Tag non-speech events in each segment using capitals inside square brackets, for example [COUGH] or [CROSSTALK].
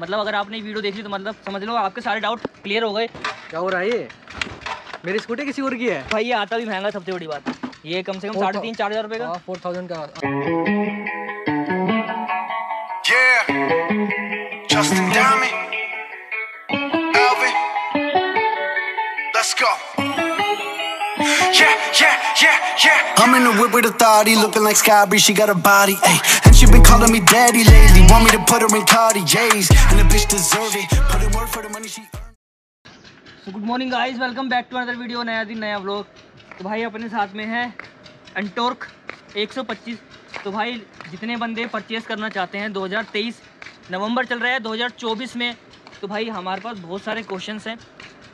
मतलब अगर आपने वीडियो देख ली तो मतलब समझ लो आपके सारे डाउट क्लियर हो गए क्या हो रहा है ये मेरी स्कूटी किसी और की है भाई ये आता भी महँगा सबसे बड़ी बात ये कम से कम साढ़े तीन चार हज़ार रुपये का फोर थाउज़ेंड का Yeah. Yeah, yeah, yeah. I'm in the whip with authority, looking like Sky Bree, she got a body, ayy. And she been calling me daddy lately, want me to put her in Cartier's. And the bitch deserve it, put in work for the money she. So good morning guys welcome back to another video नया दिन नया vlog तो भाई अपने साथ में है एंटोर्क 125 तो भाई जितने बंदे परचेज़ करना चाहते हैं 2023 नवंबर चल रहा है 2024 में. तो भाई हमारे पास बहुत सारे क्वेश्चंस हैं.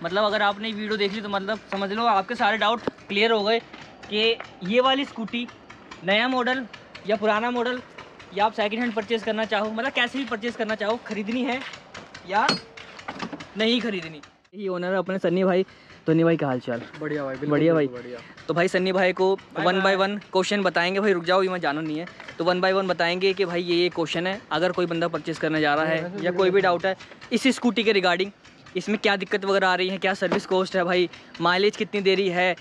मतलब अगर आपने वीडियो देख ली तो मतलब समझ लो आपके सारे डाउट क्लियर हो गए कि ये वाली स्कूटी नया मॉडल या पुराना मॉडल या आप सेकंड हैंड परचेज़ करना चाहो मतलब कैसे भी परचेज़ करना चाहो ख़रीदनी है या नहीं खरीदनी। ये ओनर है अपने सन्नी भाई। सन्नी भाई का हाल चाल बढ़िया भाई बढ़िया भाई। बढ़िया। तो भाई सन्नी भाई को वन बाय वन क्वेश्चन बताएँगे। भाई रुक जाओ ये मैं जाना नहीं है। तो वन बाय वन बताएँगे कि भाई ये ये क्वेश्चन है। अगर कोई बंदा परचेज करने जा रहा है या कोई भी डाउट है इस स्कूटी के रिगार्डिंग इसमें क्या दिक्कत वगैरह आ रही है क्या सर्विस कॉस्ट है भाई माइलेज कितनी दे रही है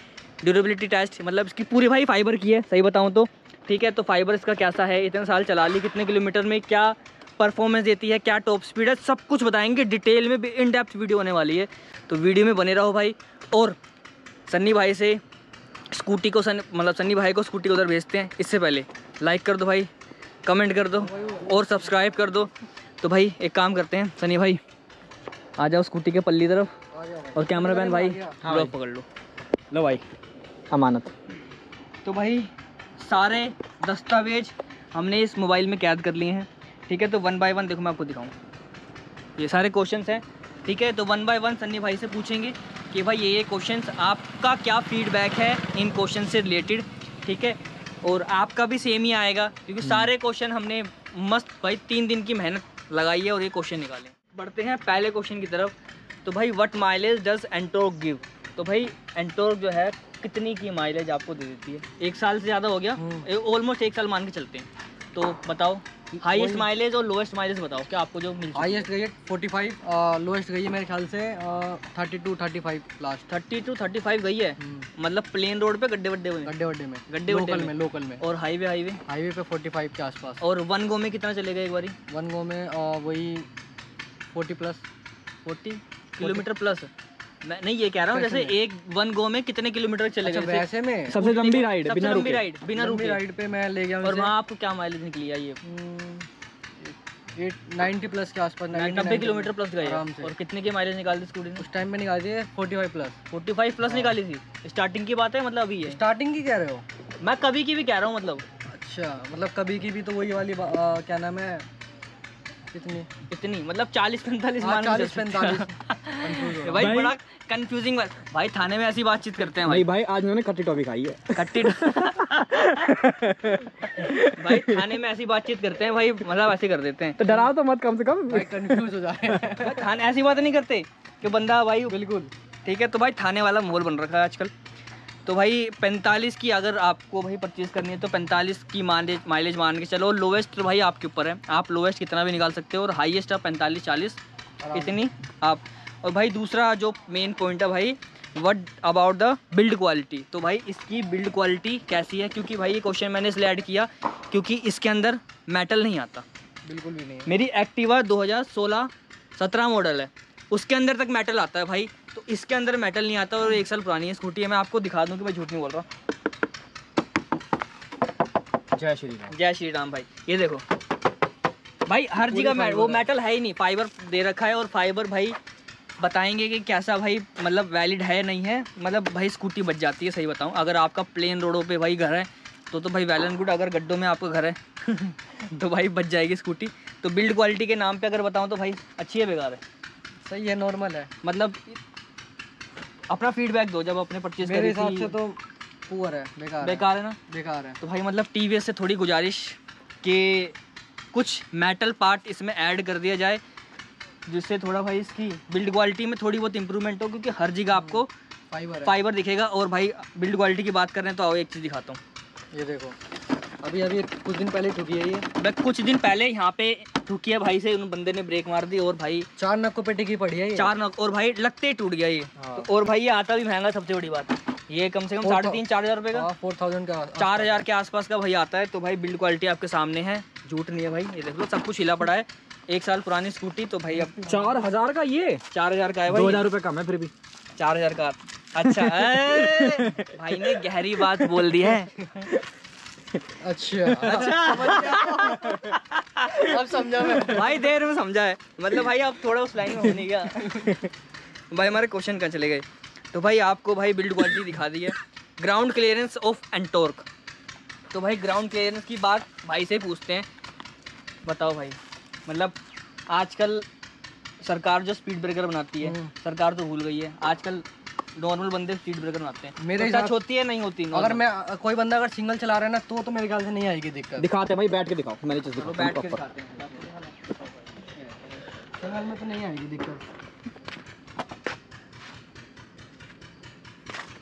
ड्यूरेबिलिटी टेस्ट मतलब इसकी पूरी भाई फाइबर की है सही बताऊँ तो। ठीक है तो फाइबर इसका कैसा है? इतने साल चला ली कितने किलोमीटर में क्या परफॉर्मेंस देती है क्या टॉप स्पीड है सब कुछ बताएँगे डिटेल में भी इन डेप्थ वीडियो होने वाली है। तो वीडियो में बने रहो भाई और सन्नी भाई से स्कूटी को सन मतलब सन्नी भाई को स्कूटी को उधर भेजते हैं इससे पहले। लाइक कर दो भाई कमेंट कर दो और सब्सक्राइब कर दो। तो भाई एक काम करते हैं सन्नी भाई आ जाओ स्कूटी के पल्ली तरफ़ और कैमरा मैन भाई। हाँ पकड़ लो। लो भाई। अमानत। तो भाई सारे दस्तावेज़ हमने इस मोबाइल में कैद कर लिए हैं। ठीक है तो वन बाय वन देखो मैं आपको दिखाऊँ। ये सारे क्वेश्चन हैं। ठीक है तो वन बाय वन सन्नी भाई से पूछेंगे कि भाई ये ये क्वेश्चंस आपका क्या फीडबैक है इन क्वेश्चन से रिलेटेड ठीक है और आपका भी सेम ही आएगा क्योंकि सारे क्वेश्चन हमने मस्त भाई तीन दिन की मेहनत लगाई है और ये क्वेश्चन निकाले बढ़ते हैं पहले क्वेश्चन की तरफ़। तो भाई what mileage does Ntorq give तो भाई एंटोर्क जो है कितनी की माइलेज आपको दे देती है? एक साल से ज़्यादा हो गया? हम्म। ऑलमोस्ट एक साल मान के चलते हैं। तो बताओ हाईएस्ट माइलेज और लोएस्ट माइलेज बताओ क्या आपको जो मिल हाईएस्ट गई है फोर्टी फाइव लोएस्ट गई है मेरे ख्याल से thirty two thirty five last thirty two thirty five गई है? मतलब प्लेन रोड पे गड्ढे हुए हैं। गड्ढे वड्ढे में। गड्ढे लोकल में। में लोकल में। और हाईवे हाईवे हाईवे पे फोर्टी फाइव के आसपास। और वन गो में कितना चलेगा एक बारी? वन गो में वही forty plus forty kilometre plus मैं नहीं ये कह रहा हूँ जैसे एक वन गो में कितने किलोमीटर चलेगा अच्छा जैसे वैसे में? सबसे लंबी राइड बिना लंबी राइड बिना रुके। राइड पे मैं ले गया और वहाँ आपको क्या माइलेज निकली है ये? नाइन्टी प्लस के आसपास नब्बे किलोमीटर प्लस गए। हैं। और कितने की माइलेज निकाल दी स्कूटी ने? उस टाइम में निकाल दिए forty five plus forty five plus निकाली थी? स्टार्टिंग की बात है मतलब अभी है? स्टार्टिंग की कह रहे हो? मैं कभी की भी कह रहा हूँ मतलब। अच्छा मतलब कभी की भी तो वही वाली क्या नाम है? कितनी इतनी मतलब चालीस पैंतालीस हाँ, मान के 40 चल सकते 45। कंफ्यूज हो। भाई बड़ा कंफ्यूजिंग भाई थाने में ऐसी बातचीत करते हैं भाई। भाई आज मैंने खट्टी टॉफी खाई है। खट्टी भाई थाने में ऐसी बातचीत करते हैं भाई मतलब ऐसे कर देते हैं। तो डराओ तो मत कम से कम। भाई कंफ्यूज हो जाए थाने ऐसी बात नहीं करते कि बंदा भाई बिल्कुल। ठीक है तो भाई थाने वाला माहौल बन रखा है आजकल। तो भाई 45 की अगर आपको भाई परचेज करनी है तो 45 की माइलेज माइलेज मान के चलो। लोवेस्ट भाई आपके ऊपर है। आप लोवेस्ट कितना भी निकाल सकते हो और हाईएस्ट आप 45 40 इतनी आप। और भाई दूसरा जो मेन पॉइंट है भाई what about the build quality तो भाई इसकी बिल्ड क्वालिटी कैसी है? क्योंकि भाई ये क्वेश्चन मैंने इसलिए ऐड किया क्योंकि इसके अंदर मेटल नहीं आता। बिल्कुल भी नहीं मेरी एक्टिवा 2016 17 मॉडल है। उसके अंदर तक मेटल आता है भाई। तो इसके अंदर मेटल नहीं आता और एक साल पुरानी है स्कूटी है मैं आपको दिखा दूँ कि भाई झूठ नहीं बोल रहा जय श्री राम जय श्री राम भाई ये देखो। भाई हर जगह वो मेटल है ही नहीं फाइबर दे रखा है और फाइबर भाई बताएँगे कि कैसा भाई मतलब वैलिड है नहीं है। मतलब भाई स्कूटी बच जाती है सही बताऊँ। अगर आपका प्लेन रोडों पे भाई घर है तो तो भाई वेल एंड गुड अगर गड्ढों में आपका घर है [LAUGHS] तो भाई बच जाएगी स्कूटी तो बिल्ड क्वालिटी के नाम पे अगर बताऊँ तो भाई अच्छी है बेकार है। सही है नॉर्मल है। मतलब अपना फीडबैक दो जब अपने परचेज मेरे हिसाब से तो पुअर है बेकार है। बेकार है ना? बेकार है। तो भाई मतलब टीवीएस से थोड़ी गुजारिश कि कुछ मेटल पार्ट इसमें ऐड कर दिया जाए जिससे थोड़ा भाई इसकी बिल्ड क्वालिटी में थोड़ी बहुत इंप्रूवमेंट हो क्योंकि हर जगह आपको फाइबर फाइबर दिखेगा। और भाई बिल्ड क्वालिटी की बात करें तो आओ एक चीज़ दिखाता हूँ। ये देखो। अभी अभी कुछ दिन पहले ठुकी है ये। मैं कुछ दिन पहले यहाँ पे ठुकी है भाई से उन बंदे ने ब्रेक मार दी और भाई चार नक्कों पे टिकी पड़ी है ये। चार नक और भाई लगते ही टूट गया ये। हाँ। तो और भाई ये आता भी महँगा सबसे बड़ी बात ये कम से कम साढ़े तीन चार हज़ार रुपये का। हाँ फोर थाउज़ेंड का चार हज़ार के आसपास का भाई आता है तो भाई बिल्ड क्वालिटी आपके सामने है। झूठ नहीं है भाई ये देख लो सब कुछ हिला पड़ा है। एक साल पुरानी स्कूटी तो भाई अब चार हज़ार का ये? चार हज़ार का है दो हज़ार रुपए कम है फिर भी। चार हज़ार का। अच्छा भाई ने गहरी बात बोल दी है। [LAUGHS] अच्छा। अब समझा मैं। भाई देर में समझा है मतलब भाई आप थोड़ा उस लाइन में हो नहीं गया भाई हमारे क्वेश्चन कहाँ चले गए? तो भाई आपको भाई बिल्ड क्वालिटी दिखा दी है। ग्राउंड क्लियरेंस ऑफ़ एंटोर्क तो भाई ग्राउंड क्लियरेंस की बात भाई से पूछते हैं। बताओ भाई। मतलब आजकल सरकार जो स्पीड ब्रेकर बनाती है हम्म। सरकार तो भूल गई है। आजकल नॉर्मल बंदे स्पीड ब्रेकर बनाते हैं। मेरे तो टच होती है नहीं होती अगर मैं कोई बंदा अगर सिंगल चला रहा है ना तो तो मेरे ख्याल से नहीं आएगी दिक्कत। दिखाते हैं भाई बैठ के दिखाओ। मैंने चीज़ दिखाओ बैठ के दिखाते हैं। सिंगल में तो नहीं आएगी दिक्कत।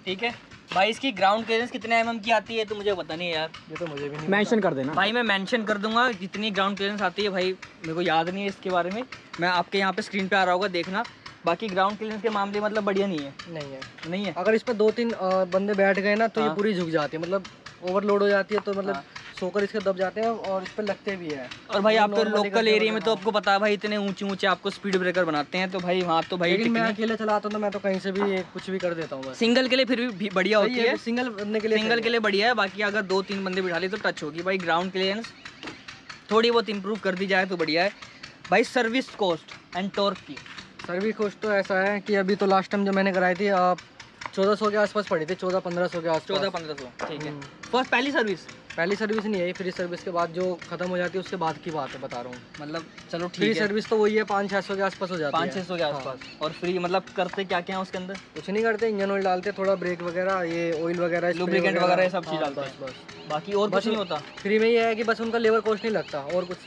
ठीक है। भाई इसकी ग्राउंड क्लियरेंस कितने एम की आती है तो मुझे पता नहीं है यार। ये तो मुझे भी नहीं मेंशन कर देना। भाई मैं मेंशन कर दूँगा जितनी ग्राउंड क्लियरेंस आती है भाई मेरे को याद नहीं है इसके बारे में। मैं आपके यहाँ पे स्क्रीन पे आ रहा होगा देखना। बाकी ग्राउंड क्लियरेंस के मामले मतलब बढ़िया नहीं है। नहीं है। नहीं है? अगर इस पे दो तीन बंदे बैठ गए ना तो ये हाँ। पूरी झुक जाती है। मतलब ओवरलोड हो जाती है तो मतलब हाँ। सोकर इसके दब जाते हैं और इस पर लगते भी है। और भाई आप तो लोकल एरिया में तो आपको पता है भाई इतने ऊँचे ऊँचे आपको स्पीड ब्रेकर बनाते हैं तो भाई वहाँ तो भाई लेकिन मैं अकेले चलाता हूँ तो मैं तो कहीं से भी कुछ भी कर देता हूँ सिंगल के लिए फिर भी बढ़िया होती है सिंगल बंदे के लिए सिंगल के लिए बढ़िया है बाकी अगर दो तीन बंदे बिठा ले तो टच होगी। भाई ग्राउंड क्लियरेंस थोड़ी बहुत इंप्रूव कर दी जाए तो बढ़िया है। भाई सर्विस कॉस्ट एंड टॉर्क की। सर्विस कॉस्ट तो ऐसा है कि अभी तो लास्ट टाइम जो मैंने कराई थी आप चौदह सौ के आसपास पड़ी थी चौदह पंद्रह सौ के आसपास। चौदह पंद्रह सौ ठीक है। हम्म। फ़र्स्ट पहली सर्विस पहली सर्विस नहीं है फ्री सर्विस के बाद जो खत्म हो जाती है उसके बाद की बात है बता रहा हूँ। मतलब चलो फ्री ठीक है। सर्विस तो वही है पाँच छः सौ के आसपास हो जाती है। पाँच छः सौ के हाँ। आसपास। और फ्री मतलब करते क्या क्या है उसके अंदर? कुछ नहीं करते इंजन ऑयल डालते थोड़ा ब्रेक वगैरह ये ऑयल वगैरह Lubricant वगैरह। सब चीज़ हाँ, डालते बस बस। बाकी और कुछ नहीं होता? फ्री में ये है कि बस उनका लेबर कॉस्ट नहीं लगता और कुछ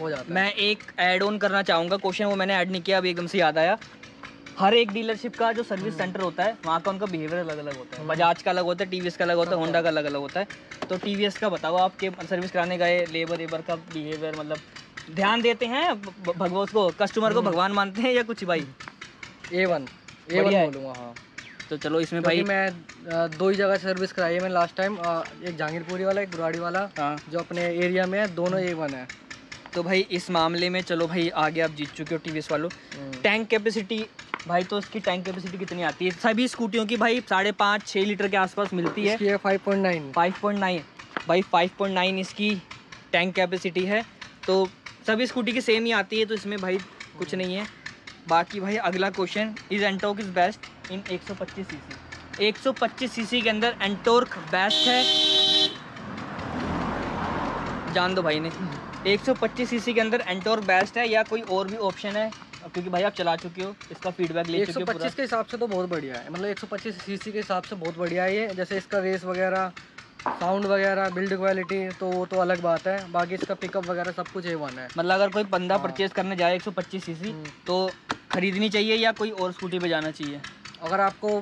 हो जाता है। मैं एक ऐड ऑन करना चाहूँगा क्वेश्चन वो मैंने ऐड नहीं किया अभी एकदम से याद आया। हर एक डीलरशिप का जो सर्विस सेंटर होता है वहाँ का उनका बिहेवियर अलग अलग होता है। बजाज का अलग होता है टीवीएस का अलग होता है होंडा का अलग अलग होता है। तो टीवीएस का बताओ आपके सर्विस कराने गए लेबर वेबर का बिहेवियर मतलब ध्यान देते हैं भ- भगवान को कस्टमर को भगवान मानते हैं या कुछ भाई? ए वन ए वन बोलूँगा हाँ। तो चलो इसमें भाई मैं दो ही जगह सर्विस कराई है मैंने लास्ट टाइम एक जहांगीरपुरी वाला एक बुराड़ी वाला हाँ। जो अपने एरिया में है दोनों ए वन है। तो भाई इस मामले में चलो भाई आगे आप जीत चुके हो टीवीएस वालों। हम्म। टैंक कैपेसिटी भाई तो इसकी टैंक कैपेसिटी कितनी आती है? सभी स्कूटियों की भाई साढ़े पाँच छः लीटर के आसपास मिलती है। Five point nine five point nine भाई फाइव पॉइंट नाइन इसकी टैंक कैपेसिटी है। तो सभी स्कूटी की सेम ही आती है तो इसमें भाई कुछ नहीं है। बाकी भाई अगला question is Ntorq is best in 125 CC 125 CC के अंदर एंटोर्क बेस्ट है। जान दो भाई ने। 125 सीसी के अंदर एंटोर बेस्ट है या कोई और भी ऑप्शन है? क्योंकि भाई आप चला चुके हो इसका फीडबैक ले चुके हो पूरा। 125 के हिसाब से तो बहुत बढ़िया है। मतलब 125 सीसी के हिसाब से बहुत बढ़िया है ये। जैसे इसका रेस वगैरह साउंड वगैरह बिल्ड क्वालिटी तो वो तो अलग बात है। बाकी इसका पिकअप वगैरह सब कुछ ए वन है। मतलब अगर कोई बंदा हाँ। परचेज करने जाए 125 सीसी हम्म। तो खरीदनी चाहिए या कोई और स्कूटी पे जाना चाहिए? अगर आपको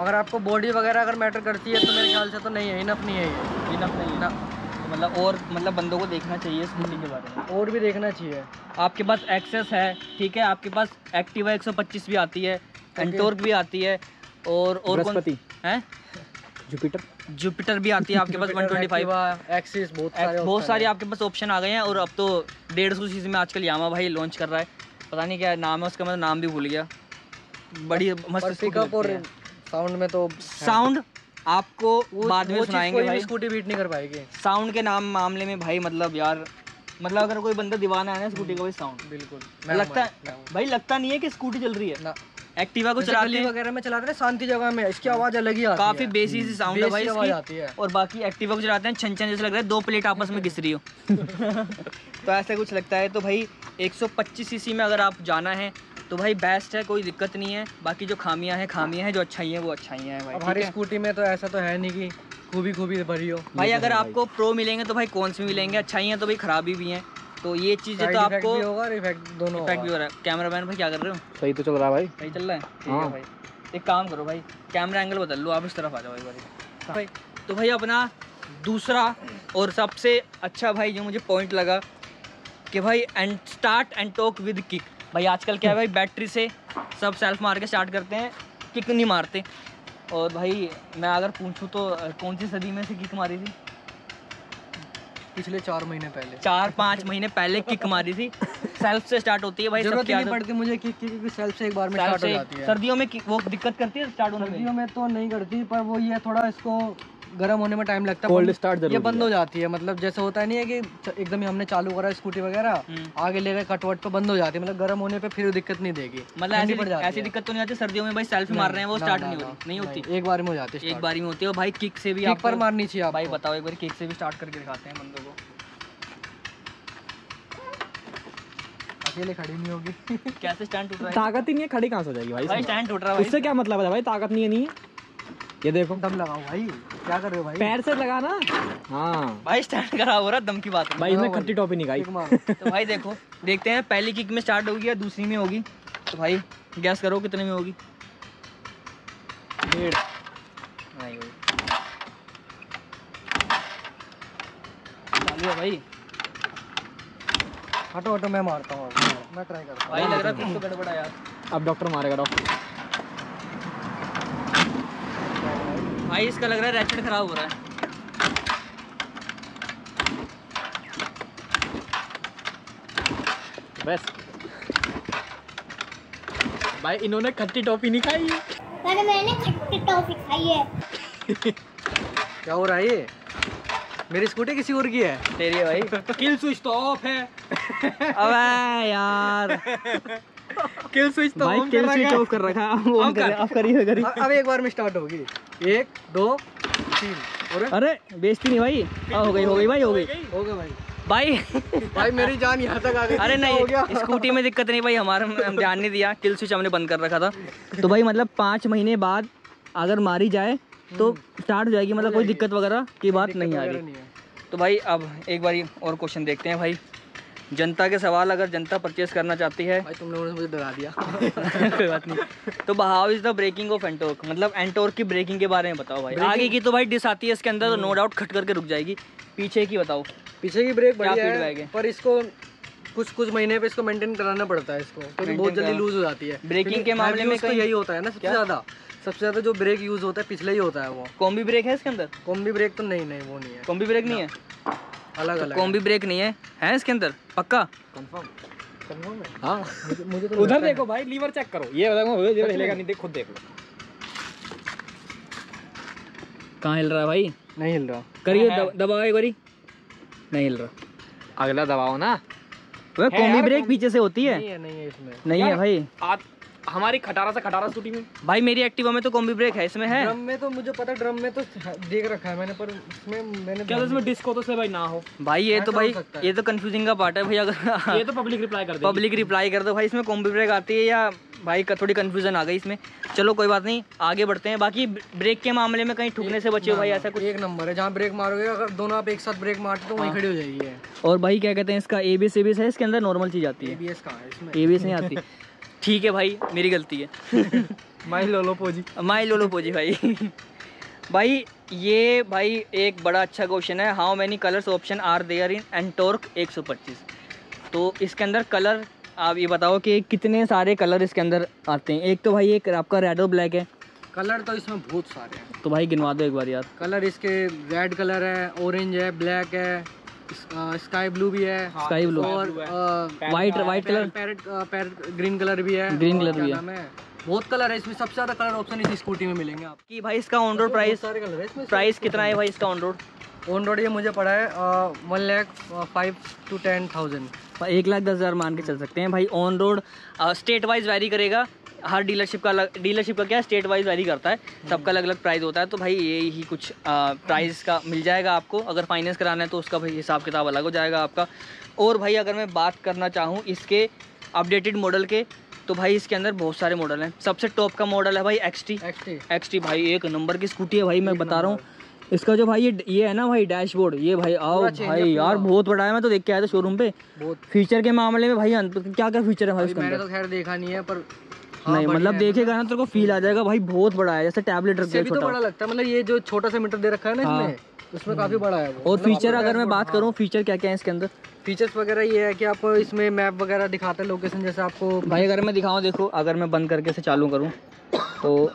अगर आपको बॉडी वगैरह अगर मैटर करती है तो मेरे ख्याल से तो नहीं है इनफ नहीं है ये। इनफ नहीं है। ना। तो मतलब और मतलब बंदों को देखना चाहिए स्कूटी के बारे में। और भी देखना चाहिए। आपके पास एक्सेस है ठीक है? आपके पास एक्टिवा 125 भी आती है एंटोर्क भी आती है और और कौन है? जुपिटर जुपिटर भी आती है आपके पास 125 एक्सिस बहुत सारे बहुत सारे आपके पास ऑप्शन आ गए हैं और अब तो डेढ़ सौ सीसी में आजकल यामा भाई लॉन्च कर रहा है। पता नहीं क्या नाम है उसका मैं नाम भी भूल गया। बड़ी मस्त पिकअप और। साउंड में तो साउंड आपको बाद में सुनाएँगे भाई। स्कूटी बीट नहीं कर पाएगी। साउंड के नाम मामले में भाई मतलब यार मतलब अगर कोई बंदा दीवाना है ना स्कूटी का भाई साउंड। बिल्कुल। लगता है भाई लगता नहीं है कि स्कूटी चल रही है। ना। एक्टिवा को चलाते हैं। वगैरह में चलाते हैं शांति जगह में इसकी आवाज़ अलग ही आती काफ़ी है बेसी सी साउंड है भाई आवाज़ इसकी। आती है। और बाकी एक्टिवा को चलाते हैं छन छन जैसे लग रहा है दो प्लेट आपस में घिस रही हो। [LAUGHS] तो ऐसा कुछ लगता है तो भाई 125 सीसी में अगर आप जाना है तो भाई बेस्ट है कोई दिक्कत नहीं है। बाकी जो खामियाँ हैं खामियाँ हैं जो अच्छाई हैं वो अच्छाई हैं भाई अब ठीक हर है? स्कूटी में तो ऐसा तो है नहीं कि खूबी खूबी भरी हो। भाई अगर आपको प्रो मिलेंगे तो भाई कौन से मिलेंगे? अच्छाई हैं तो भाई खराबी भी हैं। तो ये चीज़ें तो आपको भी होगा इफ़ेक्ट दोनों इफ़ेक्ट भी हो रहा है। कैमरा भाई क्या कर रहे हो? सही तो चल रहा है भाई। सही चल रहा है? ठीक है हाँ। भाई। एक काम करो भाई कैमरा एंगल बदल लो आप इस तरफ़ आ जाओ एक बार। भाई तो भाई अपना दूसरा और सबसे अच्छा भाई जो मुझे पॉइंट लगा कि भाई and start and torque with kick भाई आजकल क्या है भाई बैटरी से सब सेल्फ मार के स्टार्ट करते हैं किक नहीं मारते। और भाई मैं अगर पूछूँ तो कौन सी सदी में से किक मारी थी? पिछले चार महीने पहले। चार पाँच महीने पहले किक मारी थी। सेल्फ से स्टार्ट होती है भाई ज़रूरत नहीं पड़ती मुझे कि क्योंकि सेल्फ से एक बार में स्टार्ट हो जाती है। सर्दियों में वो दिक्कत करती है स्टार्ट होने में? सर्दियों में तो नहीं करती पर वो ये थोड़ा इसको गर्म होने में टाइम लगता है बंद- ये बंद हो जाती है। मतलब जैसे होता है नहीं है कि एकदम ही हमने चालू करा स्कूटी वगैरह हम्म। आगे ले गए कटवट पे बंद हो जाती है। मतलब गर्म होने पे फिर दिक्कत नहीं देगी। मतलब ऐसी ऐसी दिक्कत तो नहीं आती सर्दियों में भाई सेल्फ मार रहे हैं वो स्टार्ट नहीं होती नहीं होती। एक बार में हो जाती है एक बारी में होती है भाई किक से भी आप पर मारनी चाहिए आप भाई बताओ एक बार किक से भी स्टार्ट करके दिखाते हैं बंदों को। अकेले खड़ी नहीं होगी। कैसे स्टैंड टूट रहा है? ताकत ही नहीं है खड़ी कहाँ से हो जाएगी भाई भाई स्टैंड टूट रहा है उससे क्या मतलब है भाई? ताकत नहीं है नहीं है। ये देखो दम लगाओ भाई। क्या कर रहे हो भाई? पैर से लगा ना हाँ। भाई स्टैंड खराब हो रहा दम की बात भाई इसने खट्टी टॉपी निकाली तो भाई देखो देखते हैं पहली किक में स्टार्ट होगी या दूसरी में होगी? तो भाई गैस करो कितने में होगी। डेढ़। चालू है भाई। हटो हटो मैं मारता हूँ। मैं ट्राई करता हूँ। भाई लग रहा है कुछ तो गड़बड़ा यार। अब डॉक्टर मारेगा डॉक्टर भाई इसका लग रहा है रैकेट खराब हो रहा है। बस। भाई इन्होंने खट्टी टॉफी नहीं खाई मैंने मैंने खट्टी टॉफी खाई है। [LAUGHS] क्या हो रहा है ये? मेरी स्कूटी किसी और की है? तेरी है भाई। [LAUGHS] किल स्विच तो ऑफ़ है। [LAUGHS] अबे यार। किल स्विच तो भाई किल कर स्विच रखा है। ऑफ़ कर रखा है। ऑन कर आप करिए करिए अब अब एक बार में स्टार्ट होगी। एक दो तीन। और अरे बेइज्जती नहीं भाई। हाँ, हो गई हो गई भाई हो गई। हो गया भाई। भाई। भाई मेरी जान यहाँ तक आ गई। अरे नहीं स्कूटी में दिक्कत नहीं भाई हमारा हम ध्यान नहीं दिया। किल स्विच हमने बंद कर रखा था। तो भाई मतलब पाँच महीने बाद अगर मारी जाए तो स्टार्ट हो जाएगी मतलब कोई दिक्कत वगैरह की बात नहीं आ रही। तो भाई अब एक बारी और क्वेश्चन देखते हैं भाई। जनता के सवाल अगर जनता परचेस करना चाहती है। भाई तुम लोगों ने मुझे डरा दिया। [LAUGHS] कोई बात नहीं। तो how is the braking of Ntorq मतलब एंटोर्क की ब्रेकिंग के बारे में बताओ भाई। आगे की तो भाई डिस आती है इसके अंदर तो नो डाउट खट करके रुक जाएगी। पीछे की बताओ। पीछे की ब्रेक बढ़िया है है? पर इसको कुछ कुछ महीने पे इसको मेंटेन कराना पड़ता है इसको। क्योंकि बहुत जल्दी लूज हो जाती है। ब्रेकिंग के मामले में तो यही होता है ना सबसे ज़्यादा। सबसे ज़्यादा जो ब्रेक यूज़ होता है पिछले ही होता है वो। कॉम्बी ब्रेक है इसके अंदर? कॉम्बी ब्रेक तो नहीं नहीं वो नहीं है। कॉम्बी ब्रेक नहीं है? अलग अलग कॉम्बी ब्रेक नहीं है? है इसके अंदर? पक्का? कंफर्म है? हाँ। मुझे मुझे तो उधर देखो भाई लीवर चेक करो। ये बताऊँगा हिलेगा नहीं देख खुद देख लो। कहाँ हिल रहा है भाई? नहीं हिल रहा। करिए दबाओ एक बारी। नहीं हिल रहा। अगला दबाओ ना। वह कॉम्बी ब्रेक पीछे से होती है। नहीं है नहीं है इसमें। नहीं है भाई। हमारी खटारा से खटारा स्कूटी में भाई मेरी एक्टिवा में तो कॉम्बी ब्रेक है इसमें है। ड्रम में तो मुझे पता ड्रम में तो देख रखा है मैंने पर इसमें मैंने क्या इसमें डिस्क हो तो से भाई ना हो। भाई ये तो भाई ये तो कंफ्यूजिंग का पार्ट है भाई अगर [LAUGHS] ये तो पब्लिक रिप्लाई कर देगी पब्लिक रिप्लाई कर दो भाई इसमें कॉम्बी ब्रेक आती है या भाई का थोड़ी कंफ्यूजन आ गई इसमें। चलो कोई बात नहीं आगे बढ़ते हैं। बाकी ब्रेक के मामले में कहीं ठुकने से बचे हो भाई ऐसा कुछ? एक नंबर है जहाँ ब्रेक मारोगे अगर दोनों आप एक साथ ब्रेक मारते तो हाँ। वहीं खड़ी हो जाएगी और भाई क्या कहते हैं इसका ए बी सी है इसके अंदर नॉर्मल चीज़ आती है। एबीएस कहाँ है इसमें? ए बी नहीं आती। [LAUGHS] ठीक है भाई मेरी गलती है। [LAUGHS] माई लोलो पोजी। माई लोलो पोजी भाई। भाई ये भाई एक बड़ा अच्छा क्वेश्चन है। How many colours option are there in Ntorq 125 तो इसके अंदर कलर आप ये बताओ कि कितने सारे कलर इसके अंदर आते हैं? एक तो भाई एक आपका रेड और ब्लैक है। कलर तो इसमें बहुत सारे हैं। तो भाई गिनवा दो एक बार यार। कलर इसके रेड कलर है ऑरेंज है ब्लैक है। स्काई ब्लू भी है। स्काई ब्लू और white white colour parrot parrot green colour भी है। Color क्या भी है। बहुत कलर है इसमें सबसे ज़्यादा कलर ऑप्शन इस स्कूटी में मिलेंगे आप कि भाई इसका on road price colour price कितना है भाई इसका ऑन रोड ऑन रोड ये मुझे पड़ा है one lakh five to ten thousand एक लाख दस हज़ार मान के चल सकते हैं भाई। On road state wise vary करेगा। हर डीलरशिप का डीलरशिप का क्या स्टेट वाइज वैरी करता है। सबका अलग अलग प्राइस होता है तो भाई ये ही कुछ प्राइस का मिल जाएगा आपको। अगर फाइनेंस कराना है तो उसका भाई हिसाब किताब अलग हो जाएगा आपका। और भाई अगर मैं बात करना चाहूँ इसके अपडेटेड मॉडल के तो भाई इसके अंदर बहुत सारे मॉडल हैं। सबसे टॉप का मॉडल है भाई एक्स टी एक्स टी भाई एक नंबर की स्कूटी है भाई मैं बता रहा हूँ। इसका जो भाई ये ये है ना भाई डैशबोर्ड ये भाई आओ भाई यार बहुत बड़ा है मैं तो देख के आया था शोरूम पे। बहुत। फीचर के मामले में भाई क्या क्या फीचर है भाई मैंने तो खैर देखा नहीं है पर नहीं मतलब देखेगा ना तेरे को फील आ जाएगा भाई बहुत बड़ा है जैसे टैबलेट रख दिया तो छोटा। बड़ा लगता है मतलब ये जो छोटा सा मीटर दे रखा है ना हाँ। इसमें उसमें काफ़ी बड़ा है और मतलब फीचर अगर मैं बात करूँ फीचर क्या क्या है इसके अंदर? फीचर्स वगैरह ये है कि आप इसमें मैप वगैरह दिखाते हैं लोकेशन जैसे आपको भाई अगर मैं दिखाऊँ देखो अगर मैं बंद करके से चालू करूँ तो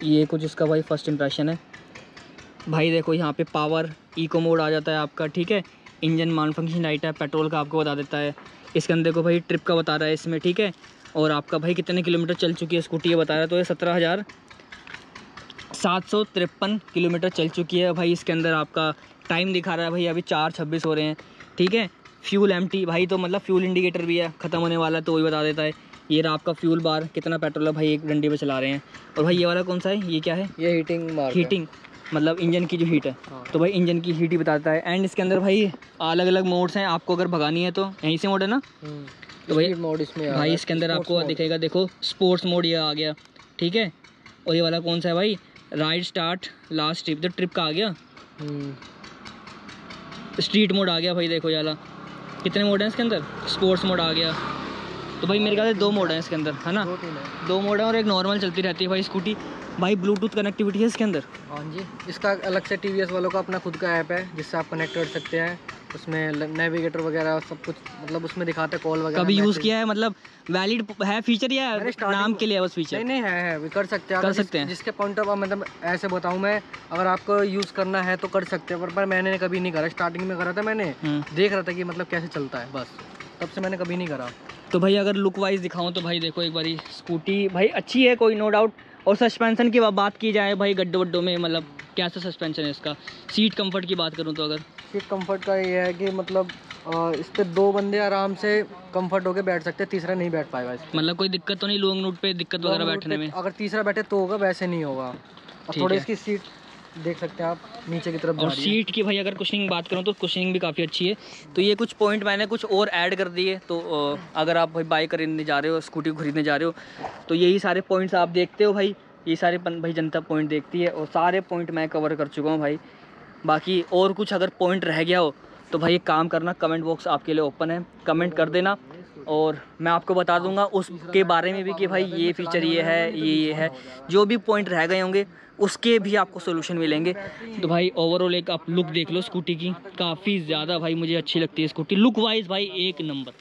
ये कुछ इसका भाई फ़र्स्ट इंप्रेशन है। भाई देखो यहाँ पे पावर इको मोड आ जाता है आपका ठीक है? इंजन मान फ़ंक्शन लाइट है पेट्रोल का आपको बता देता है। इसके अंदर देखो भाई ट्रिप का बता रहा है इसमें ठीक है? और आपका भाई कितने किलोमीटर चल चुकी है स्कूटी ये बता रहा है तो ये सत्रह हज़ार सात सौ तिरपन किलोमीटर चल चुकी है भाई इसके अंदर आपका टाइम दिखा रहा है भाई अभी चार छब्बीस हो रहे हैं ठीक है? फ्यूल एम भाई तो मतलब फ्यूल इंडिकेटर भी है ख़त्म होने वाला है तो वही बता देता है। ये रहा आपका फ्यूल बार कितना पेट्रोल है भाई एक डंडी पे चला रहे हैं। और भाई ये वाला कौन सा है? ये क्या है? ये हीटिंग मार्क हीटिंग मतलब इंजन की जो हीट है। हाँ। तो भाई इंजन की हीट ही बताता है। एंड इसके अंदर भाई अलग अलग मोड्स हैं आपको अगर भगानी है तो यहीं से मोड है ना? तो भाई मोड इसमें आ भाई इसके अंदर आपको दिखेगा देखो स्पोर्ट्स मोड ये आ गया ठीक है? और ये वाला कौन सा है भाई? राइड स्टार्ट लास्ट ट्रिप तो ट्रिप का आ गया? हम्म, स्ट्रीट मोड आ गया भाई देखो ये वाला। कितने मोड हैं इसके अंदर? स्पोर्ट्स मोड आ गया। तो भाई मेरे ख्याल से दो मोड हैं इसके अंदर है ना? दो दो मोड है और एक नॉर्मल चलती रहती है भाई स्कूटी भाई ब्लूटूथ कनेक्टिविटी है इसके अंदर? हाँ जी इसका अलग से टीवीएस वालों का अपना खुद का ऐप है जिससे आप कनेक्ट कर सकते हैं। उसमें नेविगेटर वगैरह सब कुछ मतलब उसमें दिखाते हैं कॉल वगैरह कभी यूज़ किया है? मतलब वैलिड है फीचर या नाम के लिए बस नहीं फीचर नहीं नहीं है है भी कर सकते हैं। कर सकते हैं। जिसके पॉइंट ऑफ़ मतलब ऐसे बताऊँ मैं अगर आपको यूज़ करना है तो कर सकते हैं पर, पर मैंने कभी नहीं करा। स्टार्टिंग में करा था मैंने हम्म। देख रहा था कि मतलब कैसे चलता है बस। तब से मैंने कभी नहीं करा। तो भाई अगर लुक वाइज दिखाऊँ तो भाई देखो एक बारी स्कूटी भाई अच्छी है कोई नो डाउट और सस्पेंशन की बात की जाए भाई गड्ढों वड्डों में मतलब कैसा सस्पेंशन है इसका? सीट कंफर्ट की बात करूँ तो अगर। सीट कंफर्ट का ये है कि मतलब इस पर दो बंदे आराम से कंफर्ट होके बैठ सकते हैं तीसरा नहीं बैठ पाएगा इस मतलब कोई दिक्कत तो नहीं लॉन्ग रूट पे दिक्कत वगैरह बैठने में? अगर तीसरा बैठे तो होगा वैसे नहीं होगा। और थोड़ी इसकी सीट देख सकते हैं आप नीचे की तरफ़ और सीट की भाई अगर कुशनिंग बात करूँ तो कुशनिंग भी काफ़ी अच्छी है। तो ये कुछ पॉइंट मैंने कुछ और ऐड कर दिए तो अगर आप भाई बाइक खरीदने जा रहे हो स्कूटी खरीदने जा रहे हो तो यही सारे पॉइंट्स आप देखते हो भाई। ये सारे भाई जनता पॉइंट देखती है और सारे पॉइंट मैं कवर कर चुका हूँ भाई। बाकी और कुछ अगर पॉइंट रह गया हो तो भाई एक काम करना कमेंट बॉक्स आपके लिए ओपन है। कमेंट कर देना और मैं आपको बता दूँगा उसके बारे में भी कि भाई ये फीचर ये है ये ये है। जो भी पॉइंट रह गए होंगे उसके भी आपको सोल्यूशन मिलेंगे। तो भाई ओवरऑल एक आप लुक देख लो स्कूटी की। काफ़ी ज़्यादा भाई मुझे अच्छी लगती है स्कूटी लुक वाइज भाई एक नंबर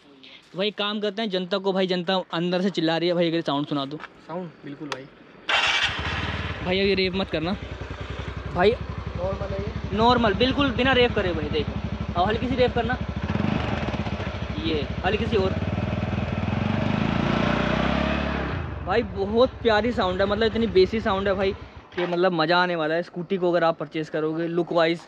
तो भाई काम करते हैं जनता को भाई जनता अंदर से चिल्ला रही है। भाई अगर साउंड सुना दो। साउंड बिल्कुल भाई। भाई अभी रेप मत करना। भाई नॉर्मल है नॉर्मल बिल्कुल बिना रेप करे भाई देखो। और हल्की सी रेप करना। ये हल्की सी और। भाई बहुत प्यारी साउंड है। मतलब इतनी बेसी साउंड है भाई। कि मतलब मज़ा आने वाला है। स्कूटी को अगर आप परचेज़ करोगे लुक वाइज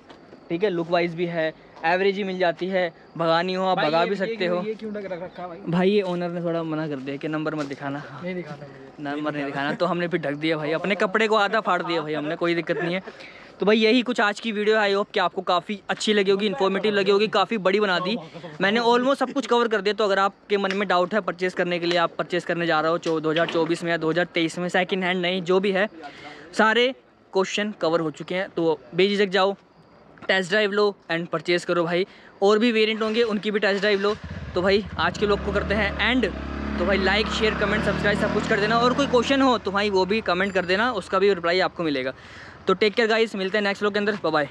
ठीक है? लुक वाइज भी है एवरेज ही मिल जाती है। भगानी हो आप भगा भी सकते हो। ये क्यों रखा भाई? भाई ये ओनर ने थोड़ा मना कर दिया कि नंबर मत दिखाना। नहीं मुझे। नंबर नहीं दिखाना। तो हमने फिर ढक दिया भाई। अपने कपड़े को आधा फाड़ दिया भाई हमने कोई दिक्कत नहीं है। [LAUGHS] तो भाई यही कुछ आज की वीडियो है। आई होप कि आपको काफ़ी अच्छी लगी होगी इन्फॉर्मेटिव लगी होगी काफ़ी बड़ी बना दी। मैंने ऑलमोस्ट सब कुछ कवर कर दिया तो अगर आपके मन में डाउट है परचेज़ करने के लिए आप परचेज़ करने जा रहे हो दो हज़ार चौबीस में या दो हज़ार तेईस में सेकेंड हैंड नहीं जो भी है सारे क्वेश्चन कवर हो चुके हैं तो बेझिझक जाओ टेस्ट ड्राइव लो एंड परचेज़ करो भाई। और भी वेरिएंट होंगे, उनकी भी टेस्ट ड्राइव लो। तो भाई, आज के लोग को करते हैं एंड तो भाई लाइक शेयर कमेंट सब्सक्राइब सब कुछ कर देना। और कोई क्वेश्चन हो तो भाई, वो भी कमेंट कर देना, उसका भी रिप्लाई आपको मिलेगा। तो टेक केयर गाइस मिलते हैं नेक्स्ट लोग के अंदर। बाय